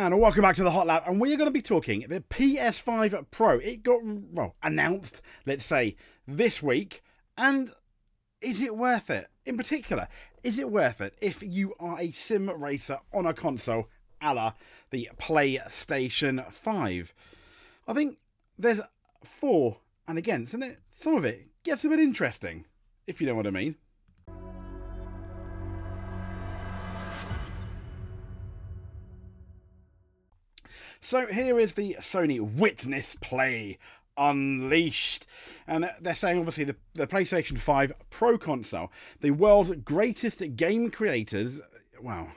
And welcome back to the Hot Lap, and we are going to be talking the PS5 Pro. It got well announced, let's say, this week, and is it worth it? In particular, is it worth it if you are a sim racer on a console, a la the PlayStation 5? I think there's four and against, and it some of it gets a bit interesting, if you know what I mean. So here is the Sony Witness Play Unleashed. And they're saying, obviously, the, the PlayStation 5 Pro console, the world's greatest game creators. Wow.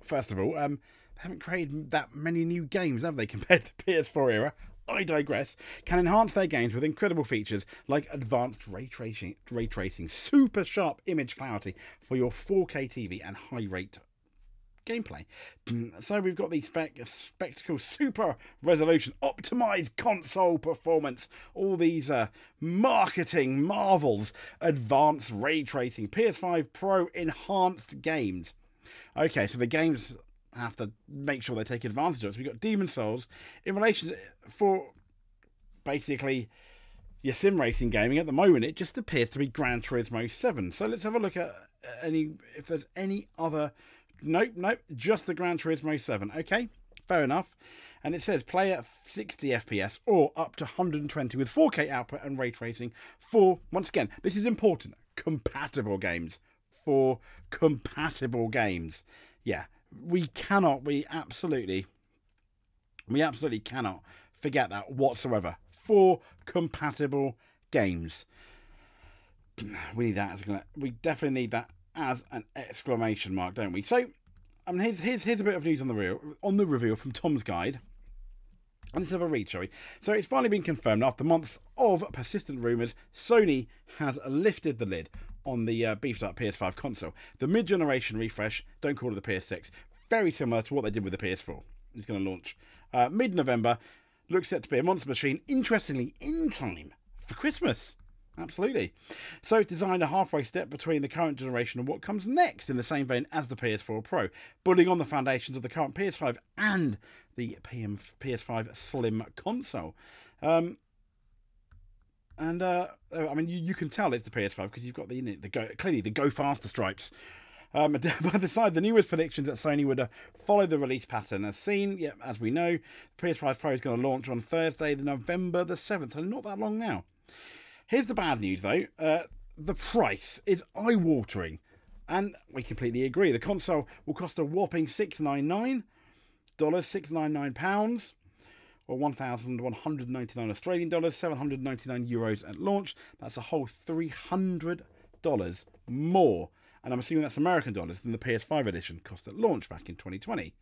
First of all, um, they haven't created that many new games, have they, compared to the PS4 era? I digress, can enhance their games with incredible features like advanced ray tracing, ray tracing, super sharp image clarity for your 4K TV, and high rate gameplay. So we've got the spec spectacle super resolution optimized console performance, all these uh, marketing marvels, advanced ray tracing, PS5 Pro enhanced games. Okay, so the games have to make sure they take advantage of it. So we've got Demon's Souls in relation for basically your sim racing gaming at the moment. It just appears to be Gran Turismo 7. So let's have a look at any if there's any other Nope, nope, just the Gran Turismo 7. Okay, fair enough. And it says play at 60 FPS or up to 120 with 4K output and ray tracing for, once again, this is important, compatible games. For compatible games. Yeah, we cannot, we absolutely, we absolutely cannot forget that whatsoever. For compatible games. We need that as we definitely need that as an exclamation mark, don't we? So, I mean, here's, here's, here's a bit of news on the reveal, on the reveal from Tom's Guide. And let's have a read, shall we? So it's finally been confirmed after months of persistent rumours, Sony has lifted the lid on the uh, beefed up PS5 console. The mid generation refresh, don't call it the PS6, very similar to what they did with the PS4. It's going to launch uh, mid November. Looks set to be a monster machine, interestingly, in time for Christmas. Absolutely. So it's designed a halfway step between the current generation and what comes next in the same vein as the PS4 Pro, building on the foundations of the current PS5 and the PM, PS5 Slim console. Um, and uh, I mean, you, you can tell it's the PS5 because you've got the, the go, clearly the Go Faster stripes. Um, by the side, the newest predictions that Sony would uh, follow the release pattern as seen. Yeah, as we know, the PS5 Pro is going to launch on Thursday, November the 7th, and not that long now. Here's the bad news though uh, the price is eye watering. And we completely agree. The console will cost a whopping $699, £699, or 1,199 Australian dollars, 799 euros at launch. That's a whole $300 more. And I'm assuming that's American dollars than the PS5 edition cost at launch back in 2020.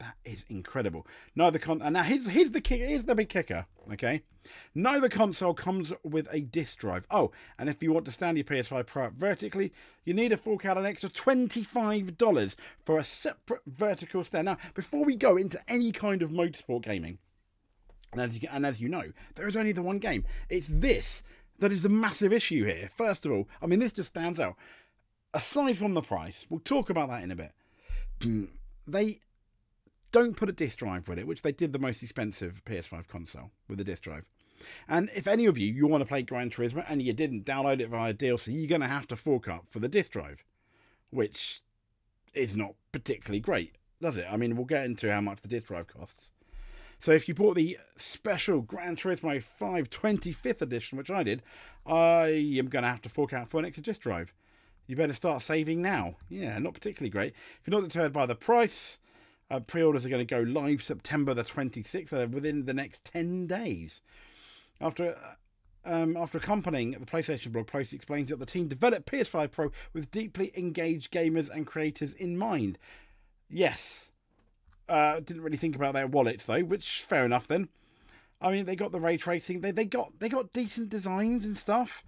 That is incredible. Neither con and now here's here's the kick here's the big kicker. Okay, neither console comes with a disk drive. Oh, and if you want to stand your PS5 Pro up vertically, you need to fork out an extra twenty-five dollars for a separate vertical stand. Now, before we go into any kind of motorsport gaming, and as you, and as you know, there is only the one game. It's this that is the massive issue here. First of all, I mean, this just stands out. Aside from the price, we'll talk about that in a bit. They don't put a disk drive with it, which they did the most expensive PS5 console with a disk drive. And if any of you you want to play Gran Turismo and you didn't download it via DLC, you're going to have to fork up for the disk drive, which is not particularly great, does it? I mean, we'll get into how much the disk drive costs. So if you bought the special Gran Turismo 5 25th edition, which I did, I am going to have to fork out for an extra disk drive. You better start saving now. Yeah, not particularly great. If you're not deterred by the price, uh, pre-orders are going to go live September the 26th, uh, within the next 10 days. After uh, um, after accompanying the PlayStation blog post explains that the team developed PS5 Pro with deeply engaged gamers and creators in mind. Yes, uh, didn't really think about their wallets though, which fair enough then. I mean, they got the ray tracing. They they got they got decent designs and stuff.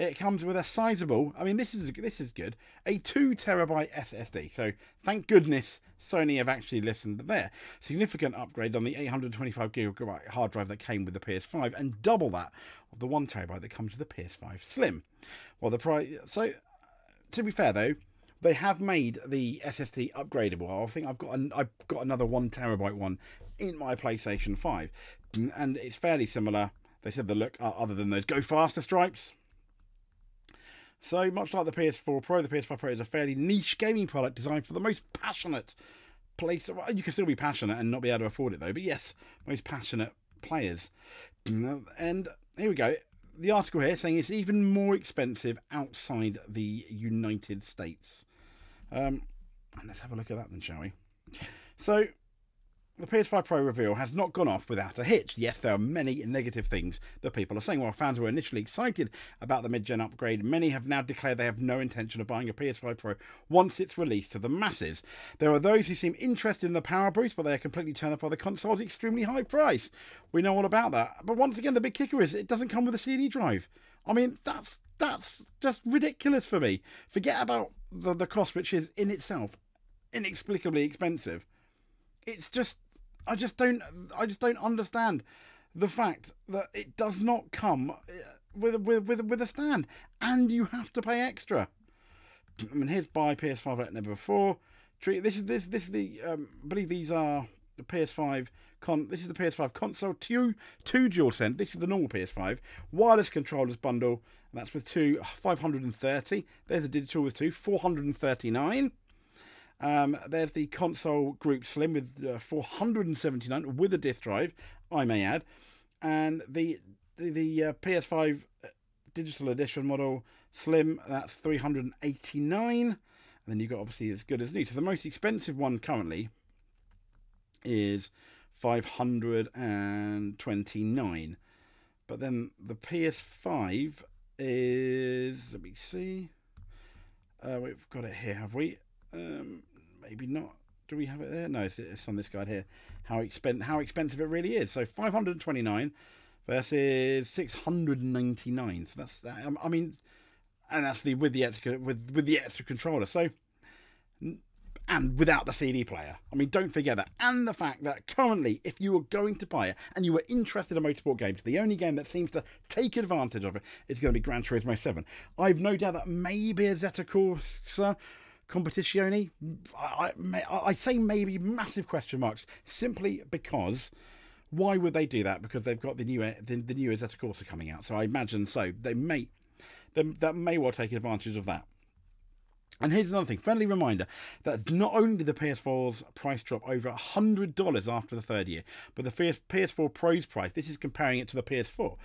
It comes with a sizable, I mean, this is this is good, a two terabyte SSD. So thank goodness Sony have actually listened there. Significant upgrade on the 825 gigabyte hard drive that came with the PS5, and double that of the one terabyte that comes with the PS5 Slim. Well, the price. So to be fair though, they have made the SSD upgradable. I think I've got an, I've got another one terabyte one in my PlayStation Five, and it's fairly similar. They said the look, uh, other than those go faster stripes. So much like the PS4 Pro, the PS5 Pro is a fairly niche gaming product designed for the most passionate place. Well, you can still be passionate and not be able to afford it though. But yes, most passionate players. And here we go. The article here saying it's even more expensive outside the United States. Um, let's have a look at that then, shall we? So the PS5 Pro reveal has not gone off without a hitch. Yes, there are many negative things that people are saying. While fans were initially excited about the mid gen upgrade, many have now declared they have no intention of buying a PS5 Pro once it's released to the masses. There are those who seem interested in the power boost, but they are completely turned off by the console's extremely high price. We know all about that. But once again, the big kicker is it doesn't come with a CD drive. I mean, that's that's just ridiculous for me. Forget about the, the cost, which is in itself inexplicably expensive. It's just I just don't. I just don't understand the fact that it does not come uh, with with with with a stand, and you have to pay extra. I mean, here's buy PS5 like never before. This is this this is the um, I believe these are the PS5 con. This is the PS5 console two two DualSense. This is the normal PS5 wireless controllers bundle. That's with two 530. There's a digital with two 439. Um, there's the console group slim with uh, 479 with a disk drive, I may add, and the the, the uh, PS5 uh, digital edition model slim that's 389, and then you've got obviously as good as new. So the most expensive one currently is 529, but then the PS5 is let me see. Uh, we've got it here, have we? Um, maybe not. Do we have it there? No, it's, on this guide here. How expen how expensive it really is. So 529 versus 699. So that's I mean, and that's the with the extra with with the extra controller. So and without the CD player. I mean, don't forget that. And the fact that currently, if you were going to buy it and you were interested in motorsport games, the only game that seems to take advantage of it is going to be Gran Turismo 7. I've no doubt that maybe a Assetto Corsa Competizione? I, I, I say maybe massive question marks simply because why would they do that? Because they've got the new the, the new Assetto Corsa coming out, so I imagine so. They may they, that may well take advantage of that. And here's another thing friendly reminder that not only did the PS4's price drop over $100 after the third year, but the PS4 Pro's price, this is comparing it to the PS4,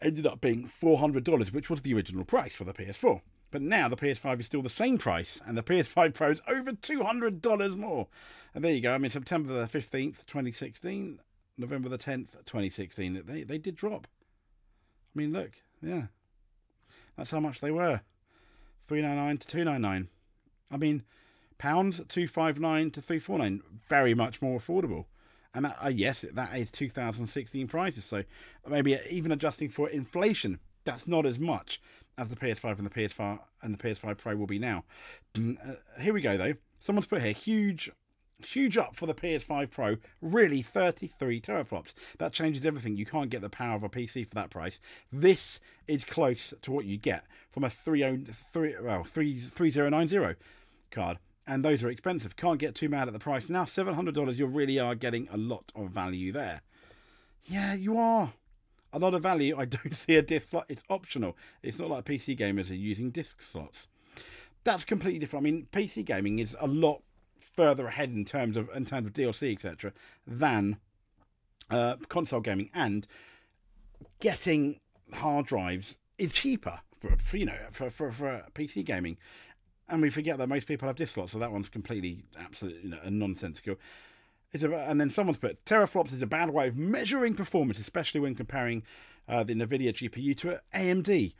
ended up being $400, which was the original price for the PS4. But now the PS5 is still the same price, and the PS5 Pro is over $200 more. And there you go. I mean, September the 15th, 2016, November the 10th, 2016, they, they did drop. I mean, look, yeah. That's how much they were 399 to 299 I mean, pounds, 259 to 349 very much more affordable. And uh, yes, that is 2016 prices. So maybe even adjusting for inflation, that's not as much as the PS5 and the PS5 and the PS5 Pro will be now. Mm, uh, here we go though. Someone's put here huge huge up for the PS5 Pro, really 33 teraflops. That changes everything. You can't get the power of a PC for that price. This is close to what you get from a 30, 3, well, 3, 3090 card. And those are expensive. Can't get too mad at the price. Now, $700, you really are getting a lot of value there. Yeah, you are a lot of value. I don't see a disc slot. It's optional. It's not like PC gamers are using disc slots. That's completely different. I mean, PC gaming is a lot further ahead in terms of in terms of DLC, etc., than uh, console gaming, and getting hard drives is cheaper for, for you know for, for, for PC gaming. And we forget that most people have disc slots, so that one's completely absolutely you know, nonsensical. A, and then someone's put teraflops is a bad way of measuring performance, especially when comparing uh, the NVIDIA GPU to an AMD.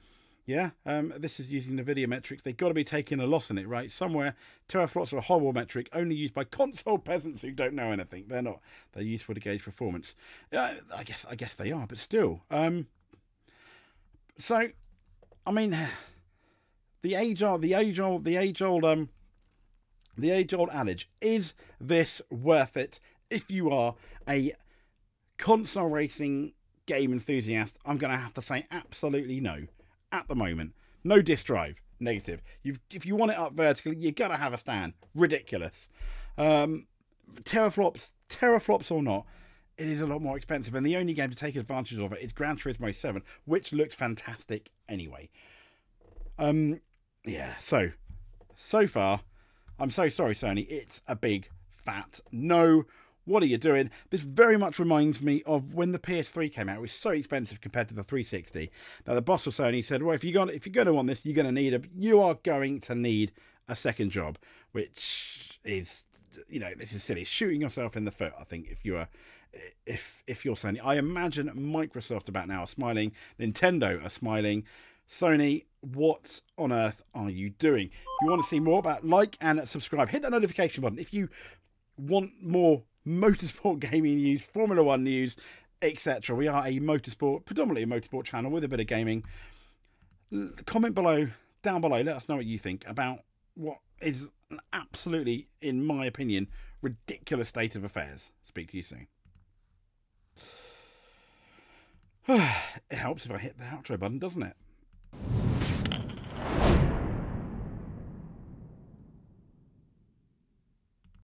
Yeah, um, this is using NVIDIA metrics. They've got to be taking a loss in it, right? Somewhere, teraflops are a horrible metric, only used by console peasants who don't know anything. They're not. They're useful to gauge performance. Yeah, I guess. I guess they are, but still. Um, so, I mean, the age old, the age old, the age old um, the age old adage is this worth it if you are a console racing game enthusiast? I'm going to have to say absolutely no at the moment. No disk drive. negative. You've, if you want it up vertically, you got to have a stand. Ridiculous. Um, teraflops, teraflops or not, it is a lot more expensive. And the only game to take advantage of it is Gran Turismo 7, which looks fantastic anyway. Um, yeah, so, so far, I'm so sorry, Sony. It's a big fat no. What are you doing? This very much reminds me of when the PS3 came out. It was so expensive compared to the 360 Now the boss of Sony said, "Well, if you're going if you're going to want this, you're going to need a you are going to need a second job," which is you know this is silly, shooting yourself in the foot. I think if you are if if you're Sony, I imagine Microsoft about now are smiling, Nintendo are smiling. Sony, what on earth are you doing? If you want to see more about, like and subscribe. Hit that notification button. If you want more motorsport gaming news, Formula One news, etc., we are a motorsport, predominantly a motorsport channel with a bit of gaming. Comment below, down below. Let us know what you think about what is an absolutely, in my opinion, ridiculous state of affairs. Speak to you soon. it helps if I hit the outro button, doesn't it?